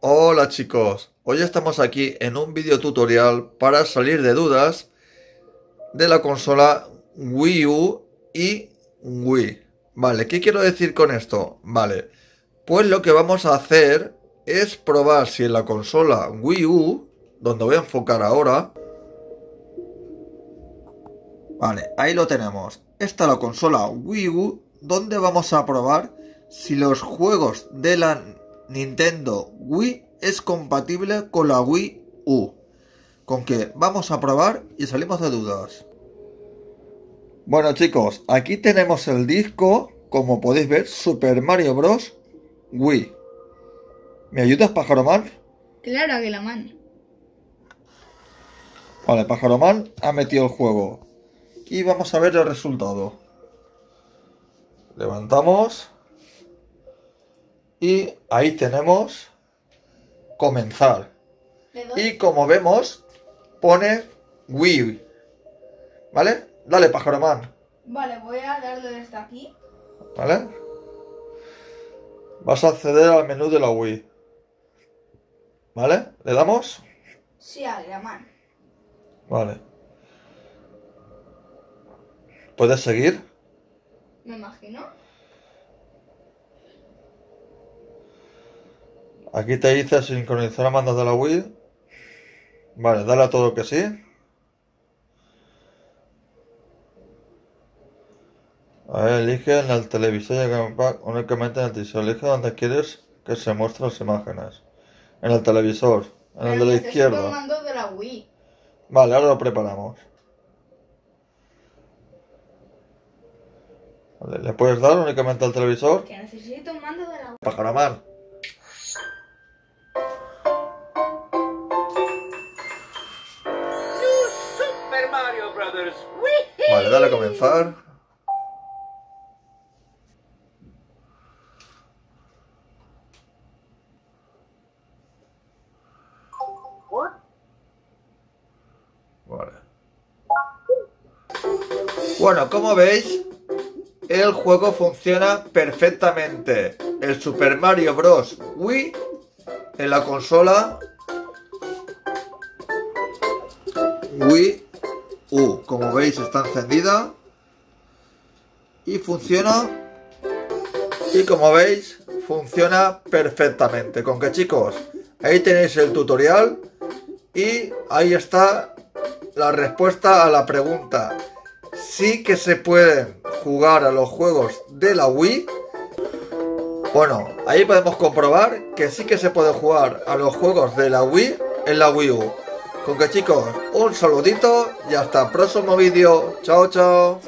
Hola chicos, hoy estamos aquí en un video tutorial para salir de dudas de la consola Wii U y Wii. Vale, ¿qué quiero decir con esto? Vale, pues lo que vamos a hacer es probar si en la consola Wii U, donde voy a enfocar ahora, Vale, ahí lo tenemos. Esta es la consola Wii U, donde vamos a probar si los juegos de la Nintendo Wii es compatible con la Wii U. Con que vamos a probar y salimos de dudas. Bueno chicos, aquí tenemos el disco, como podéis ver, Super Mario Bros. Wii. ¿Me ayudas, Pájaro Man? Claro que la mano. Vale, Pájaro Man ha metido el juego. Y vamos a ver el resultado. Levantamos. Y ahí tenemos comenzar. Y como vemos, pone Wii. ¿Vale? Dale, pájaro man. Vale, voy a darle desde aquí. ¿Vale? Vas a acceder al menú de la Wii. ¿Vale? ¿Le damos? Sí, a la mano. Vale. ¿Puedes seguir? Me imagino. Aquí te dice sincronizar mandos de la Wii. Vale, dale a todo que sí. A ver, elige en el televisor y únicamente en el televisor. Elige donde quieres que se muestren las imágenes. En el televisor, en el de la izquierda. mando de la Wii. Vale, ahora lo preparamos. Vale, ¿Le puedes dar únicamente al televisor? Que necesito un mando de la Wii. Pajaramán. Super Brothers. Vale, dale a comenzar. Vale. Bueno, como veis, el juego funciona perfectamente. El Super Mario Bros. Wii en la consola Wii. Como veis está encendida y funciona. Y como veis funciona perfectamente. Con que chicos, ahí tenéis el tutorial y ahí está la respuesta a la pregunta. Sí que se pueden jugar a los juegos de la Wii. Bueno, ahí podemos comprobar que sí que se puede jugar a los juegos de la Wii en la Wii U. Con que chicos, un saludito y hasta el próximo vídeo. Chao, chao.